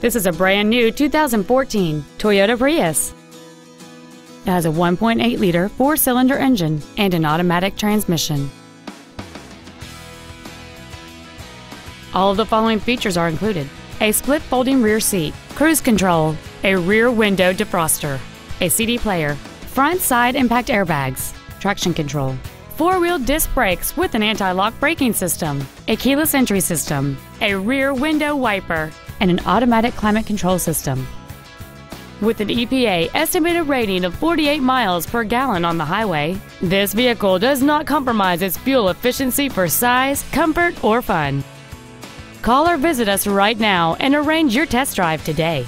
This is a brand new 2014 Toyota Prius. It has a 1.8 liter four cylinder engine and an automatic transmission. All of the following features are included a split folding rear seat, cruise control, a rear window defroster, a CD player, front side impact airbags, traction control, four wheel disc brakes with an anti lock braking system, a keyless entry system, a rear window wiper, and an automatic climate control system. With an EPA estimated rating of 48 miles per gallon on the highway, this vehicle does not compromise its fuel efficiency for size, comfort, or fun. Call or visit us right now and arrange your test drive today.